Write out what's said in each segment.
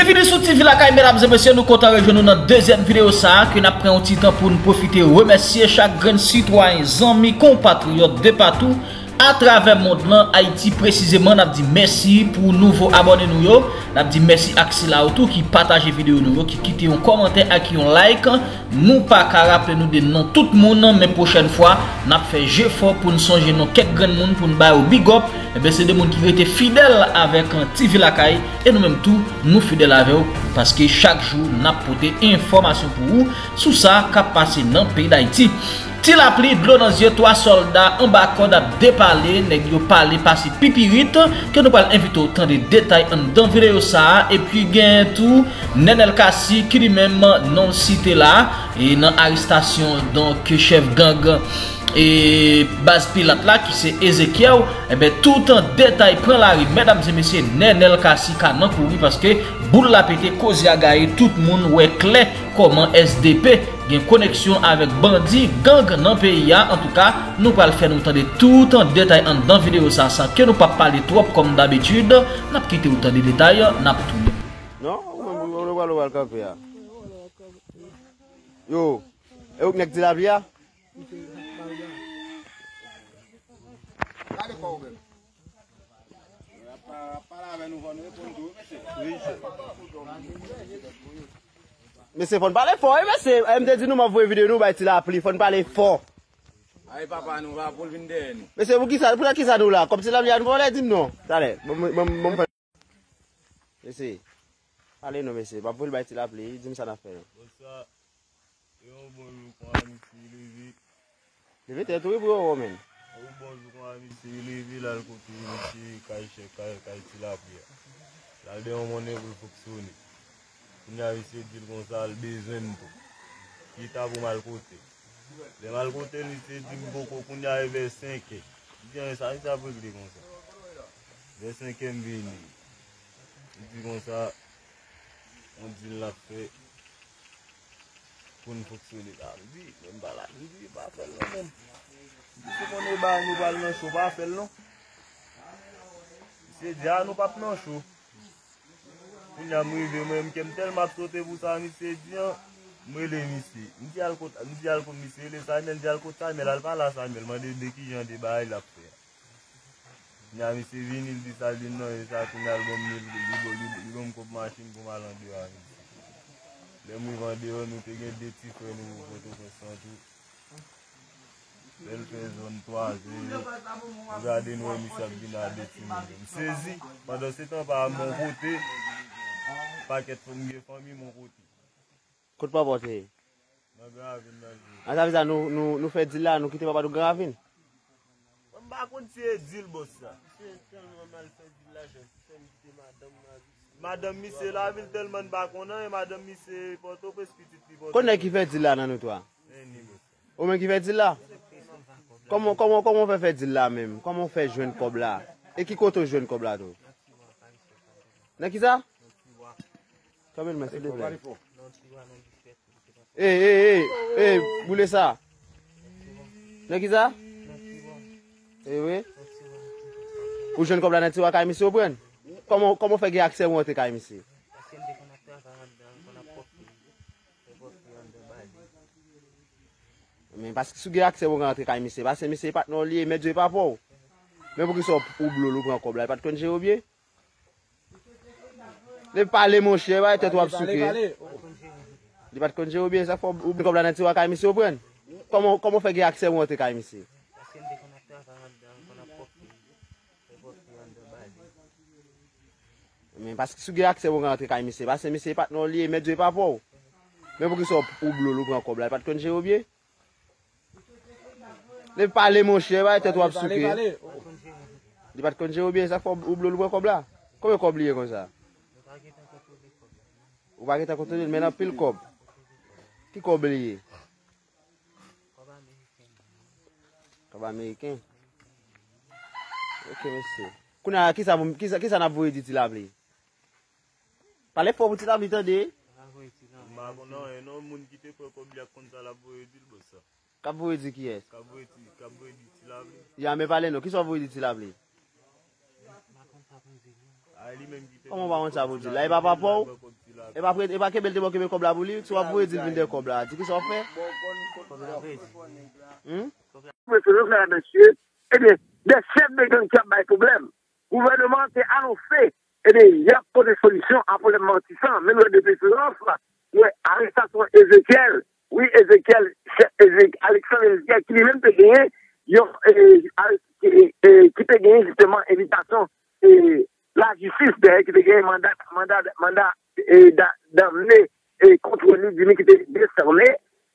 Bienvenue sur TV La Caille, mesdames et messieurs. Nous comptons rejoindre notre deuxième vidéo ça, que nous prenons un petit temps pour nous profiter. Remercier chaque grand citoyen, amis, compatriotes de partout. a travè moun nan Haiti Precizeman nap di mersi pou nouvo abone nou yo. Nap di mersi ak si la wotou ki pataje videyo nou yo Ki kite yon komante ak yon like. Nou pa ka rappele nou de nan tout moun nan Men pochen fwa nap fe je fo pou nou sonje nan kek gen moun pou nou bayo big up. Eh Ebe se de moun ki vete fidel avèk an TV lakay E nou menm tou nou fidel avèw Paske chak jou nap pote informasyon pou ou Sou sa kap pase nan peyi d'Haiti Ti la pli dlo nan zye 3 soldat an bakon ap depale neg yo pale pasi pipirit ke nou pal invito tan de detay an dan video sa e pi gen tou nen el kasi ki li menm nan site la e nan aristasyon don ke chef gang e baz pilat la ki se Ezekiel e ben tout an detay pren la ri medam e mesye nen el kasi ka nan kouri paske boul la pete kozi agaye tout moun we kle koman SDP gen koneksyon avèk bandi gang nan peyi ya. An tou ka, nou pal fè nou tande tout an detay an dan video sa san ke nou pa pale trop kom d'abitude. Nap kite ou tande detay, nap tou. Non, ou nou walo wal kape ya? Yo, e ou nek di la bi ya? Lade pa ou men. Mese fon pale fo, mese, mte di nou ma vwe videyo nou bay ti la pli, fon pale fo. Ay papa nou va pou vinde nou. Mese, pou ki sa, pou la ki sa nou la, kom ti la mlian pou la di nou. Tale, mwen fè. Mese, pale nou mese, pa pou l bay ti la pli, di msa na fè. Bosa, yon bon yon kwa msi levi. Levi te tou yon pou yon women? bonjou kon a misi, yi levi lal kote yi misi kajche, kajche la priya. Lal de yon mwone pou foksoni. Koun ya misi dil kon sal bezen to. Ki tabou mal kote. De mal kote misi dil boko koun ya e ve 5 e. Diyan yon sa, yon sa pou gri kon sa. Ve 5 e mbini. Dil kon sa, yon dil la priya. Koun foksoni. A mdi, mba la mdi, pa fel nan men. Se kon e ba nou bal nan chou, pa fel non. Se diya nou pap nan chou. Mwen jan mwen ve mwen mkem tel map sote pou sa mi se diyan, mwen le misi. Mwen di al kon misi, le sa men di al kon sa men, al pa la sa men, mwen de de ki jan de ba il ap se. Mwen jan misi vinil di sa din nan, e sa kon al bom mil, li bom kop masin pou malan diwa. Le mwen vande yo nou te gen deti fwe nou, foto kon san tou. Bel fe zon 3e, ou gade nou e misap di nan deti moun. Sezi, pandan se tan pa moun kote, paket pou fomye fami moun kote. Kote pa bote? Nan gravin nan zi. An sa viza nou fè dil la, nou kite pa pa do gravin? Mwen bakon se dil bos sa. Se tel mwen mal fè dil la, jen se mite madam nan zi. Madam mi se la vil telman bakon nan, e madam mi se poto pe piti ti bote. Kon ki fè dil la nan nou to toa? E ni bos. Ou men ki fè dil la? Koman, koman, koman fe fe dil la menm? Koman fè jwen kob la? E ki koto jwen kob la do? Nè ki sa? Kamil men, se devle. E, e, e, e, boule sa. Nè ki sa? E we? Ou jwen kob la nè neti wakay misi ou pren? Koman fè ge akse mwote kay misi? Men paske sou ge akse wou rentre kay misye, paske misye pat nou liye, medyo pa pou. Men pou ki sou pou blou lou pran kob la, pat konje ou bie? Le pale moun chè, bay tet wap souke. Di pat konje ou bie, sa pou blou kob la nan ti wak kay misye ou pren? Komo fè ge akse wou rentre kay misye? Men paske sou ge akse wou rentre kay misye, paske misye pat nou liye, medyo pa pou. Men pou ki sou pou blou lou pran kob la, pat konje ou bie? Le pale moun chè, ba tèt wap souke. Di pat konje ou bien, sa fò ou blou lwen kob la? Kome kob liye kon sa? Ou pa getan kontre del, men an pil kob. Ki kob liye? Kob Ameriken. Ok, mese. Kouna, ki sa bon, nan vwe di ti la vli? Pale fò pou ti la vli tan de? Mba konan, enon moun ki te fò kob liye kon bon, sa la vwe di lbo sa. Kabou edi ki es? Kabou edi e tilabli. Ya me pale nou, ki sou avou edi tilabli? A li menm di pe. Koman ba an sa avou di? La e ba pa pou? E ba e kebe te bon kebe kobla bou li? Sou avou edi vinde kobla. Di ki sou fe? Hmm? Mwen se refle a monsye, e de, de sep de gen ki ap bay problem. Gouvernement te anonsè, e de, ya pou de solisyon apou de mantisan, men wè de preferans, wè arrestasyon Ezekiel, wè Ezekiel, Alexandre Ézéchiel, qui lui-même peut gagner, ils ont, eh, arrêté- eh, eh, qui peut gagner justement invitation et la justice derrière qui peut gagner mandat, mandat, mandat eh, d'a- d'amener et contrôler du qui était décerné.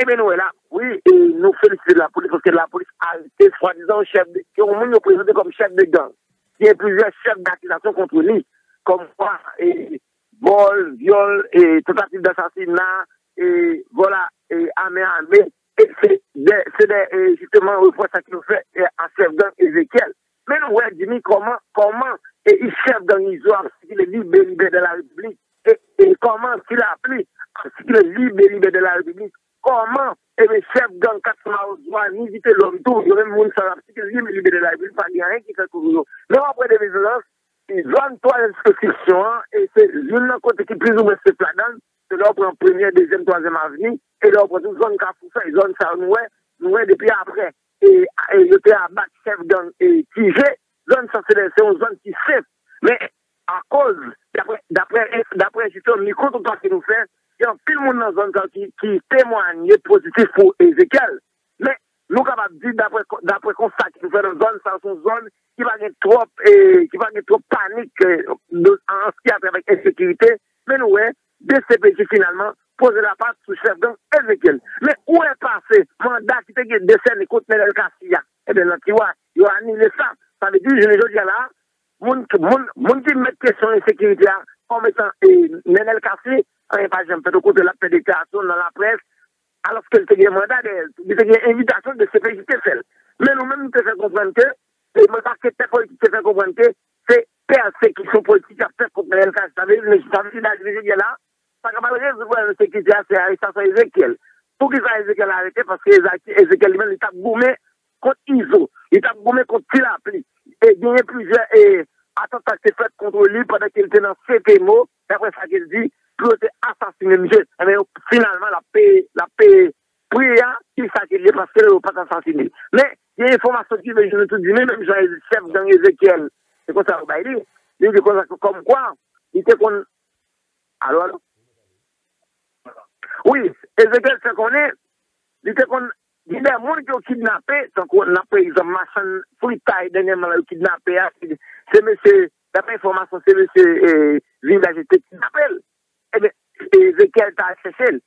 Eh bien, nous, là, oui, et nous félicitons la police parce que la police a été soi-disant chef de, qui ont nous présenté comme chef de gang. Y a plusieurs chefs d'accusation contre lui, comme quoi, et vol, viol, et tentative d'assassinat, et voilà, et armée. Et c'est justement, reproche ça qu'il nous fait chef gang Ézéchiel. Mais nous, ouais, Jimmy, comment, comment, et il chef gang Isoire, qu'il est libre, libéré de la République, et, comment qu'il a appelé, qu'il est libre, libéré de la République, comment, et le chef gang 400 doit ni vite l'homme tout, il y a même monde ça, qu'il est libre, libéré de la République, pas rien qui fait pour nous. Mais après des violences, ils ont trois institutions, et c'est l'une côté qui plus ou moins se planant, et zone ça, nous, nous, depuis après, et, et il était à battre chef tout nous fait, il y a témoigne positif pour Ézéchiel. Mais, nous capables de dire, d'après, d'après constat qu'il nous fait dans la zone, ça, c'est une zone qui va être trop, et, qui va être trop panique, euh, de- en ce qui a trait avec insécurité. DCPJ finalement, poser la patte sous chef gang Ézéchiel. Mais où est passé mandat qui te décerné contre Nenel Kassia? Eh bien, tu vois, il a annulé ça. Ça veut dire, je ne dis là, moun moun moun qui met question de sécurité là, comme étant eh, Nenel Kassi, eh, par exemple, peut côté la déclaration dans la presse, alors qu'elle te un mandat, de- il te une invitation de CPJ celle. Mais nous-mêmes, nous te faisons comprendre que, le mandat que tes politiques te fait comprendre que, c'est persécution politique à faire contre Nenel Kassi. Ça veut dire, dire, là, dire là, ça sécurité, c'est Ézéchiel. Pour qu'il soit Ézéchiel arrêté, parce que Ézéchiel lui-même, il t'a goumé contre ISO, il t'a goumé contre Tilapli. Et il y a plusieurs attentats qui sont faits contre lui pendant qu'il était dans CPMO, et après ça qu'il dit, pour être assassiné, monsieur. Bien, finalement, la paix, la paix, prière, il ça parce qu'il n'est pas assassiné. Mais, il y a une information qui veut, ne tout dis, même jean chef dans Ézéchiel, c'est comme ça, il dit, il dit comme quoi, il était qu'on, alors? Oui, Ezekiel se konen, li te kon, di de moun ki yo kidnapé, tan kon pe, izan machan, fritay denye man la yo kidnapé, a, se mese, dapè informasyon, se mese, e, vinda jete kidnapel, ebe, Ezekiel ta chechel,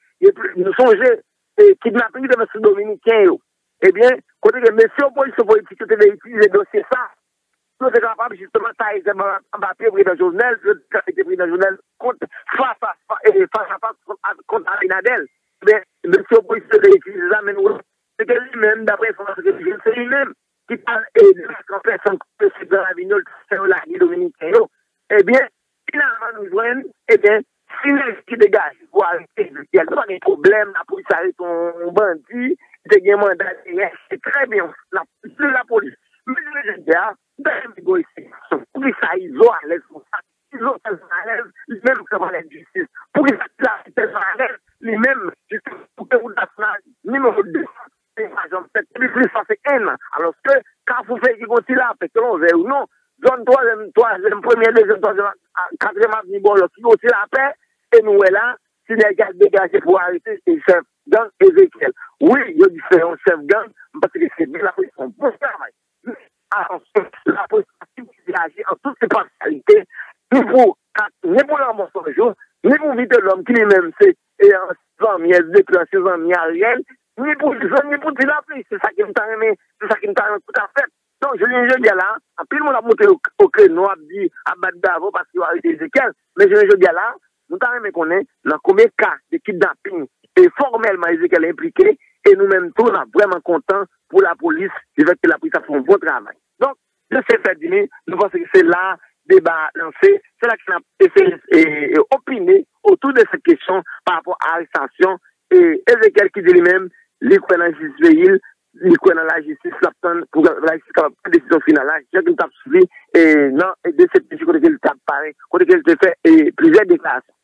nou sonje, e, kidnapé de mese Dominikien yo, ebyen, kote ke mese yo polis yo politik yo te de itize dosye sa, nou te kapab justement ta eze Mbappé Brida Jovenel, le kapite Brida Jovenel kont face à face à face kont Abinadel. Mais monsieur police de utiliser ça, mais nous, c'est lui-même, d'après information que c'est lui-même qui parle et sans que c'est dans la vignole, c'est la vie dominicaine. Eh bien, finalement, nous joignons, eh bien, synergie qui dégage pour arrêter. Il y a pas de problème, la police arrête son bandit, il a un mandat, c'est très bien. La, c'est la police. Mais je dis, ont à l'aise pour ça. À même la justice. Pour que à l'aise, pour que vous numéro 2, c'est par exemple, peut-être plus, ça un an. Alors que, quand vous faites qui continue là, parce que l'on veut ou non, zone troisième, troisième, première, deuxième, troisième, ah, quatrième avenue, bon, qui continue la paix, et nous, là, si les gars dégagés pour arrêter, c'est chef gang Ezekiel. Oui, il y a différents chefs gang, parce que c'est bien la police, son bon travail. Mais, attention, la police agit en toute ses partialités, ni pour, ni pour de jour, ni pour vite l'homme qui lui-même, c'est, et en déclenché sans miel réel, ni pour ni pour dire la. C'est ça qui me t'a c'est ça qui me t'a aimé tout à fait. Donc, je viens dire là, en plus, on a monté au, au créneau, a dit, à battre parce qu'il a arrêté Ezekiel. Mais je viens dire là, nous t'a aimé qu'on est dans combien de cas de kidnapping et formellement Ezekiel est impliqué, et nous-mêmes, tous, on vraiment contents pour la police, je veux que la police a fait un bon travail. De fait, Jimmy, nous pensons que c'est là, débat lancé, c'est là qu'on a essayé et, et autour de cette question par rapport à l'arrestation et Ezekiel qui dit lui-même, justice li kwen nan la pton pou la jistis kapap pou desisyon final la, jek nou tap souvi, e nan, e de se pisi kote ke li tap pare, kote ke li te fe, e plize deklarasyon.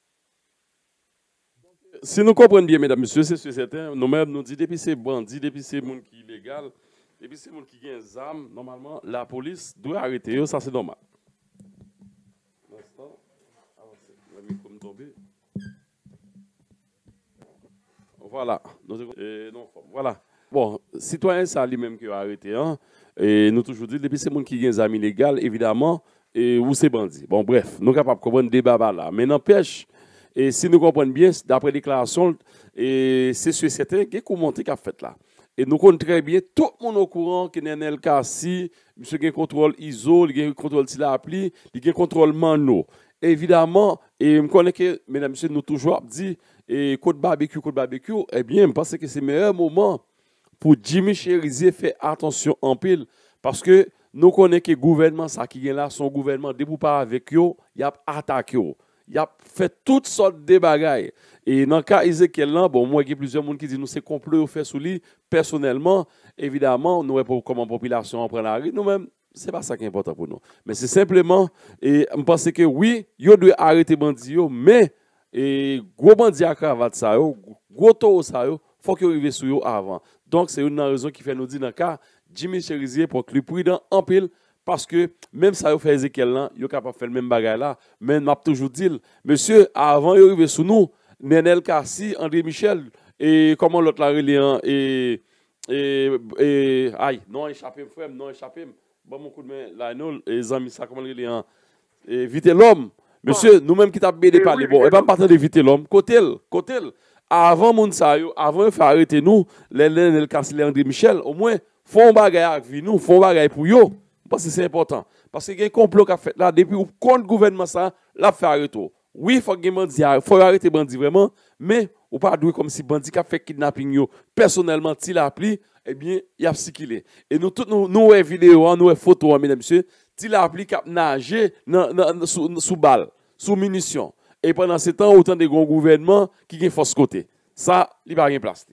Si nou kompren bien, mesdames, messieurs, c'est certain, nou mèm nou di depi se bandi, depi se moun ki ilegal, depi se moun ki gen zam, normalman, la polis dwe arete yo, sa se normal. L'instant, avancez, la mi koum tombe. Voilà, nou se kon, non, voilà. Bon, citoyen sa li mèm ki yo arete, et nou toujou di, depi se moun ki gen zam ilegal, evidemment, ou se bandi. Bon, bref, nou kapap kompren debaba la. Men empèche, Et si nous comprenons bien, d'après déclaration, c'est sur certain qui est qu'a fait là. Et nous comprenons très bien, tout le monde au courant que Nenel Kassi, monsieur a contrôle ISO, il contrôle Tilapli, il contrôle Mano. Évidemment, et je connais que, mesdames et messieurs, nous toujours dit, et côte barbecue, côte barbecue, eh bien, je pense que c'est le meilleur moment pour Jimmy Cherizier faire attention en pile, parce que nous connaissons que le gouvernement, ça qui est là, son gouvernement, debout pas avec eux, il a attaqué il a fait toutes sortes de bagailles. Et dans le cas Ezekiel, bon, moi, il y a plusieurs personnes qui disent nous c'est complot fait sous lui. Personnellement, évidemment, nous, comme population, on prend la rue, nous-mêmes, c'est pas ça qui est important pour nous. Mais c'est simplement, et je pense que oui, il doit arrêter bandit, mais, et gros bandit à cravate, ça, gros taux, ça, il faut qu'il arrive sur eux avant. Donc, c'est une raison qui fait nous dire dans le cas, Jimmy Cherizier, pour que le prudent en pile, Parce que même ça, vous fait Ezekiel là, vous capable de faire le même bagage là. Mais m'a toujours dit, monsieur, avant de arriver sous nous, Nenel Kassi, André Michel, et comment l'autre là, et, et, et, aïe, non échappé, frère, non échappé. Bon, mon coup de main, là, nous, les amis, ça, comment il est, vite l'homme. Monsieur, nous-mêmes qui t'avons bien parlé, bon, et eh bien, partant de vite l'homme, côté, côté, avant moun sa yo, avant yo fè arrêter nous, les Nenel Kassi, les André Michel, au moins, font bagage avec nous, font bagage pour yo. Parce que c'est important. Parce qu'il y a un complot qui a fait là, depuis contre le gouvernement, ça, l'a fait arrêter. Oui, il faut que faut arrêter bandi vraiment, mais ou pas doué comme si bandi qui a fait kidnapping yo, personnellement, s'il a appelé, eh bien, il a ce qu'il est. Et nous, toutes nous, nous, vidéos, nous, photos, mesdames, messieurs, s'il a appelé, a nagé sous, balle, sous munitions. Et pendant ce temps, autant de grands gouvernements qui ont force côté. Ça, il n'y a rien place.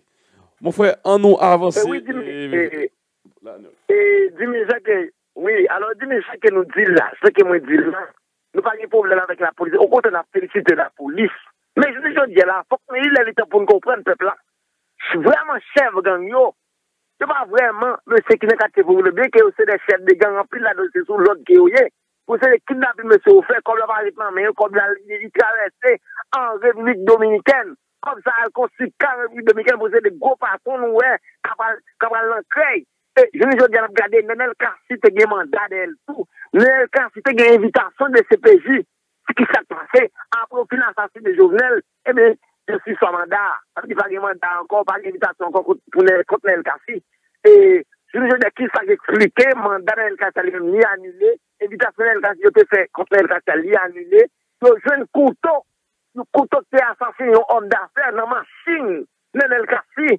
Mon frère, en nous avancer. Oui, dis-moi, dis-moi, Jacques, Oui, alo di men sa ke nou di la, sa ke mwen di la, nou pa gen problem avèk la polis, ou konten a felicite la polis. Men, jouni joun di la, fok men il evite pou nou kompren pepla. Chou vreman chev gang yo, chou pa vreman, mwen se ki ne kate pou vle be, ke ou se de de gang anpil la dosye sou lòd ke ou ye, pou se de kidnapi mwen se ou fe, kom la varitman men yo, kom la li travesse an revnik dominiken, kom sa al konsi kan revnik dominiken, pou se de go paton nou we, kapal Jouni jodi an ap gade, nenel kasi te gen mandade el tou, nenel kasi te gen evitasyon de CPJ, si ki sa pase, apro finansasyon de jounel, ebe, je si sa mandat, api di pa gen mandat ankon, pa gen evitasyon ankon kont nenel kasi, e jouni jodi ki sa gen eksplike, mandat nenel kasi li ni anile, evitasyon nenel kasi yo te fe kont nenel kasi li anile, yo joun kouto, yo kouto te asasyon yon om da dafer nan masin, nenel kasi,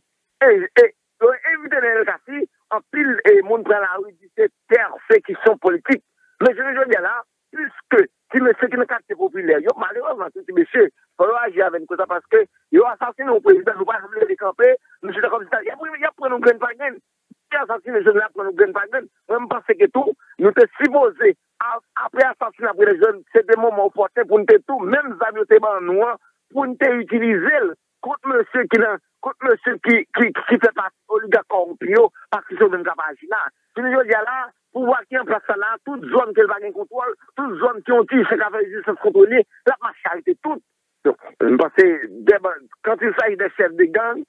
pou nou te utilize l, koute mese ki nan, koute monsye ki fè pati oliga korupyo, pati sou men kapajina. Si nou yo diya la, pou wakye an plasa la, tout zon ke l bagen kontrol, tout zon ki yon ti se kapajina se kontroli, la pa charite tout. Mpase, kant il sa yi de chef de gang,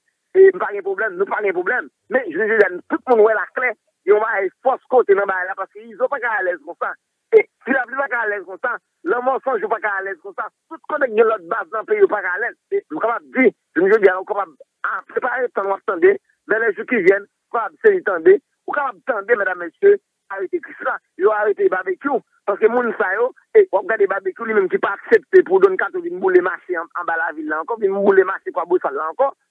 mpa gen problem, nou pa gen problem. Men, je nou yo diya, tout moun wè la kle, yon va e fos kote nan ba la, paske yon pa ka alez kon sa. E, si la pli pa ka alez kon sa, la monsanj yon pa ka alez kon sa, tout konek gen lot bas nan pe yon pa ka alez. Mw kapap di, je nou yo diya, mw kapap a prepare tan wap tande, den le jou ki vyen, kwa ap se yi tande, ou kwa ap tande, mèdame mèche, arite krisla, yo arite barbekyou, paske moun sa yo, e wap gade barbekyou li mèm ki pa aksepte pou don kato vin mbou le masi an bala vil la ankon, vin mbou le masi kwa bousal la ankon, e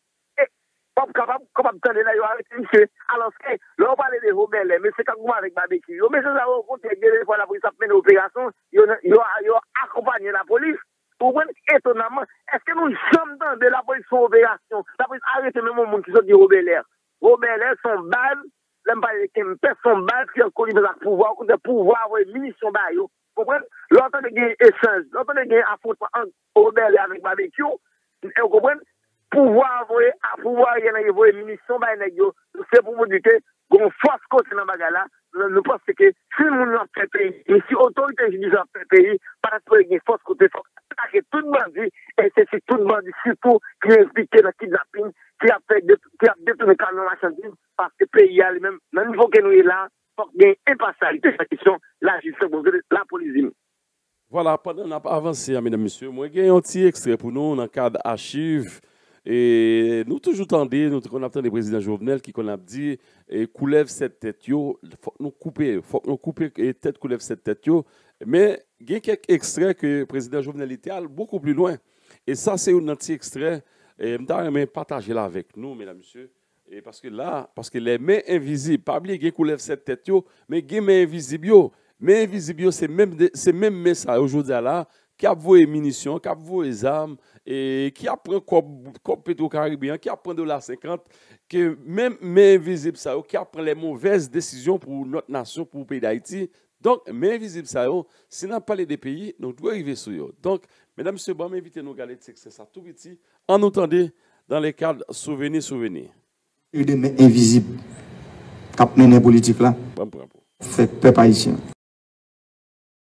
Pop kapap, kapap tande la yo arete msye. Alanske, lò pale de ho belè, mè se kakouman vek babeki. Yo mè se zavon kontè gèlè fwa la polis ap mène operasyon, yo akompanyen la polis. Ou mwen etonanman, eske nou jom dan de la polis son operasyon. La polis arete mè moun moun ki sot di ho belè. Ho belè son bal, lèm pale de kempe, son bal ki an koni bezak pouvoa, kontè pouvoa vwe minisyon bay yo. Kompren, lò tan de gen esanj, lò tan de gen afotman an ho belè avek babeki yo. E ou kompren, Pouvoi avè, pouvoi yè nan yè vè minisyon ba yè yo, se pou mou dike, gon fos kote nan bagala, nou pas seke, si moun nan pe peyi, mi si para se pou yè gen fos kote, fok ake tout bandi, e se si tout bandi, surtout ki yè impike nan kidnapping, ki ap detoune kanon machandise, paske peyi yale men, nan nivou ke nou yè la, fok gen impartialite sa kisyon, la jisè bonzè, la polizime. Voilà, pendant n'a pas avancé, mesdames, messieurs, moi, j'ai un petit extrait pour nous dans le cadre archive. Et nous toujours tendez, nous qu'on attend le président Jovenel qui qu'on a dit, et coulève cette tête yo, faut nous couper, faut nous couper et tête coulève cette tête. Mais il y a quelques extraits que le président Jovenel était beaucoup plus loin. Et ça, c'est un petit extrait. Et je partager là avec nous, mesdames, messieurs. Et parce que là, parce que les mains invisibles, pas oublier qu'il coulève cette tête, mais les mains invisibles, yo, mains invisibles, c'est même, c'est même message aujourd'hui là, ki ap voye munisyon, ki ap voye zam, e, ki ap pren kop, kop petro-karibyan, ki ap pren dola 50, ki men men vizib sa yo, ki ap pren le mouvez desisyon pou not nasyon, pou peyi d'Haïti. Donk, men vizib sa yo, si nan pale de peyi, nou dwe rive sou yo. Donk, mesdames, se bon, men evite nou gale de sekses a tout biti, an nou tende dan le kade souveni, souveni. E de men invizib, kap menen politik la, fek pe pa iti.